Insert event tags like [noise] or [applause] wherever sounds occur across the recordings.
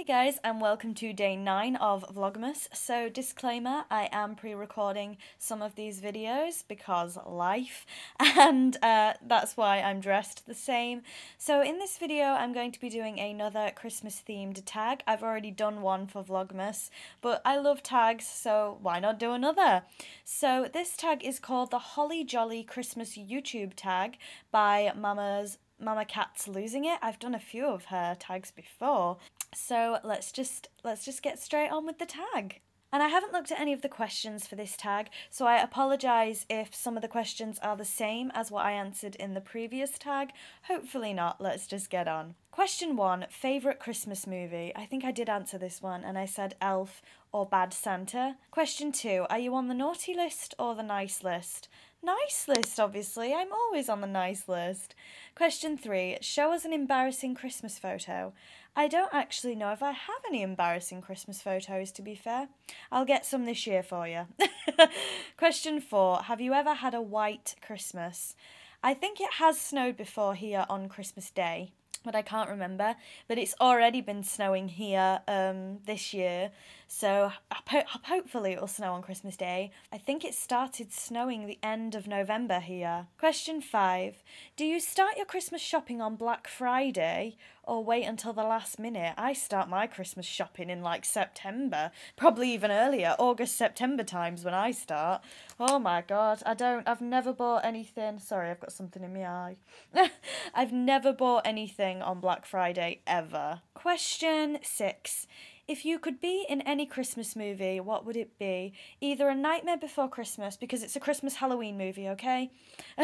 Hey guys, and welcome to day 9 of Vlogmas. So, disclaimer I am pre recording some of these videos because life, [laughs] and uh, that's why I'm dressed the same. So, in this video, I'm going to be doing another Christmas themed tag. I've already done one for Vlogmas, but I love tags, so why not do another? So, this tag is called the Holly Jolly Christmas YouTube tag by Mama's Mama Cat's losing it. I've done a few of her tags before. So let's just let's just get straight on with the tag. And I haven't looked at any of the questions for this tag, so I apologise if some of the questions are the same as what I answered in the previous tag. Hopefully not, let's just get on. Question one Favourite Christmas movie? I think I did answer this one and I said Elf or Bad Santa. Question two Are you on the naughty list or the nice list? Nice list, obviously. I'm always on the nice list. Question three Show us an embarrassing Christmas photo. I don't actually know if I have any embarrassing Christmas photos, to be fair. I'll get some this year for you. [laughs] Question four Have you ever had a white Christmas? I think it has snowed before here on Christmas Day but I can't remember. But it's already been snowing here um, this year, so ho- hopefully it'll snow on Christmas Day. I think it started snowing the end of November here. Question five Do you start your Christmas shopping on Black Friday or wait until the last minute? I start my Christmas shopping in like September, probably even earlier, August, September times when I start. Oh my god, I don't, I've never bought anything. Sorry, I've got something in my eye. [laughs] I've never bought anything on Black Friday ever. Question six. If you could be in any Christmas movie, what would it be? Either A Nightmare Before Christmas, because it's a Christmas Halloween movie, okay?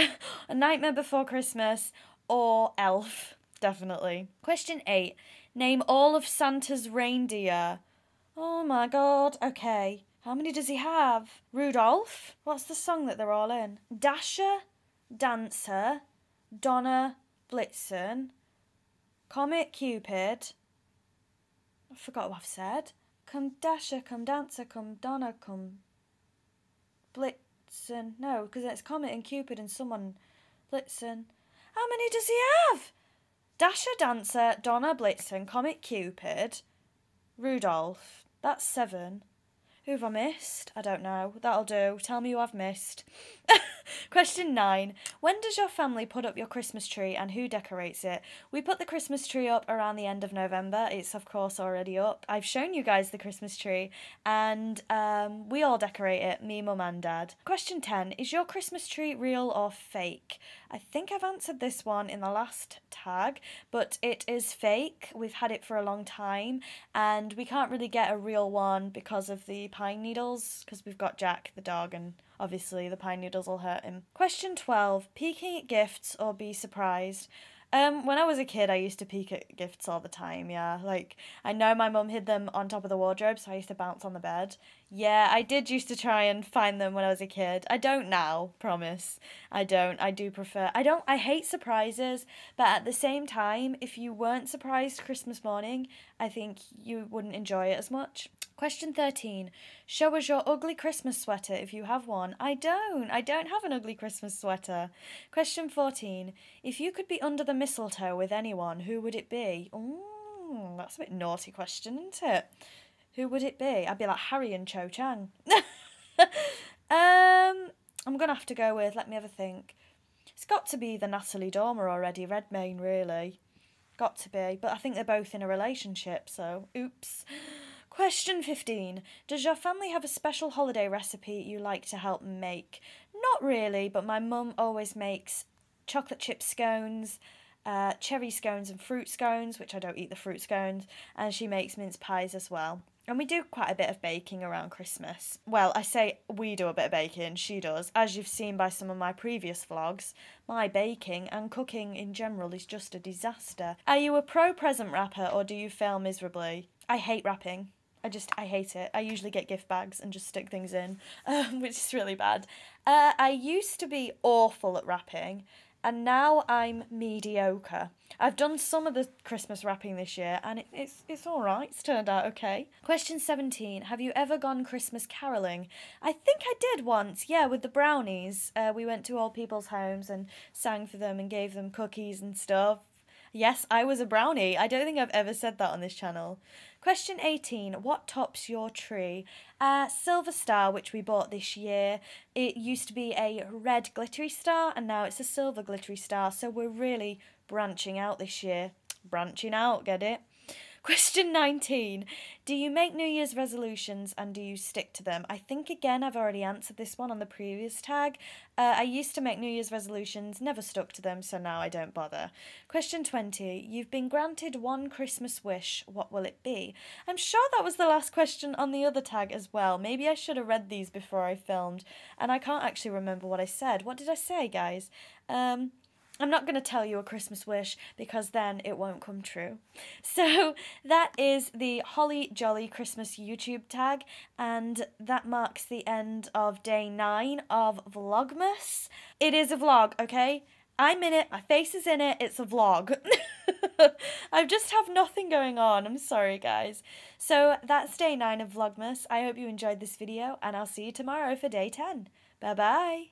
[laughs] a Nightmare Before Christmas, or Elf, definitely. Question eight. Name all of Santa's reindeer. Oh my god, okay. How many does he have? Rudolph? What's the song that they're all in? Dasher, Dancer, Donner, Blitzen, Comet Cupid. I forgot what I've said. Come Dasher, come Dancer, come Donner, come Blitzen. No, because it's Comet and Cupid and someone Blitzen. How many does he have? Dasher, Dancer, Donner, Blitzen, Comet Cupid, Rudolph. That's seven. Who have I missed? I don't know. That'll do. Tell me who I've missed. [laughs] [laughs] Question nine. When does your family put up your Christmas tree and who decorates it? We put the Christmas tree up around the end of November. It's, of course, already up. I've shown you guys the Christmas tree and um, we all decorate it me, mum, and dad. Question 10. Is your Christmas tree real or fake? I think I've answered this one in the last tag, but it is fake. We've had it for a long time and we can't really get a real one because of the pine needles because we've got Jack the dog and obviously the pine needles will hurt him. Question 12 Peeking at gifts or be surprised? Um, when I was a kid, I used to peek at gifts all the time. Yeah, like I know my mum hid them on top of the wardrobe, so I used to bounce on the bed. Yeah, I did used to try and find them when I was a kid. I don't now, promise. I don't. I do prefer. I don't. I hate surprises, but at the same time, if you weren't surprised Christmas morning, I think you wouldn't enjoy it as much. Question 13. Show us your ugly Christmas sweater if you have one. I don't. I don't have an ugly Christmas sweater. Question 14. If you could be under the mistletoe with anyone, who would it be? Ooh, that's a bit naughty question, isn't it? Who would it be? I'd be like Harry and Cho Chang. [laughs] um, I'm going to have to go with, let me have a think. It's got to be the Natalie Dormer or Eddie, Redmayne, really. Got to be. But I think they're both in a relationship, so oops. Question 15. Does your family have a special holiday recipe you like to help make? Not really, but my mum always makes chocolate chip scones, uh, cherry scones, and fruit scones, which I don't eat the fruit scones, and she makes mince pies as well. And we do quite a bit of baking around Christmas. Well, I say we do a bit of baking, she does. As you've seen by some of my previous vlogs, my baking and cooking in general is just a disaster. Are you a pro present wrapper or do you fail miserably? I hate wrapping. I just, I hate it. I usually get gift bags and just stick things in, [laughs] um, which is really bad. Uh, I used to be awful at wrapping, and now I'm mediocre. I've done some of the Christmas wrapping this year, and it, it's it's all right. It's turned out okay. Question seventeen: Have you ever gone Christmas caroling? I think I did once. Yeah, with the brownies. Uh, we went to old people's homes and sang for them and gave them cookies and stuff. Yes, I was a brownie. I don't think I've ever said that on this channel. Question 18. What tops your tree? Uh, Silver Star, which we bought this year. It used to be a red glittery star and now it's a silver glittery star. So we're really branching out this year. Branching out, get it? Question 19. Do you make New Year's resolutions and do you stick to them? I think, again, I've already answered this one on the previous tag. Uh, I used to make New Year's resolutions, never stuck to them, so now I don't bother. Question 20. You've been granted one Christmas wish. What will it be? I'm sure that was the last question on the other tag as well. Maybe I should have read these before I filmed, and I can't actually remember what I said. What did I say, guys? Um, I'm not going to tell you a Christmas wish because then it won't come true. [laughs] So that is the Holly Jolly Christmas YouTube tag, and that marks the end of day nine of Vlogmas. It is a vlog, okay? I'm in it, my face is in it, it's a vlog. [laughs] I just have nothing going on, I'm sorry guys. So that's day 9 of Vlogmas. I hope you enjoyed this video, and I'll see you tomorrow for day 10. Bye bye!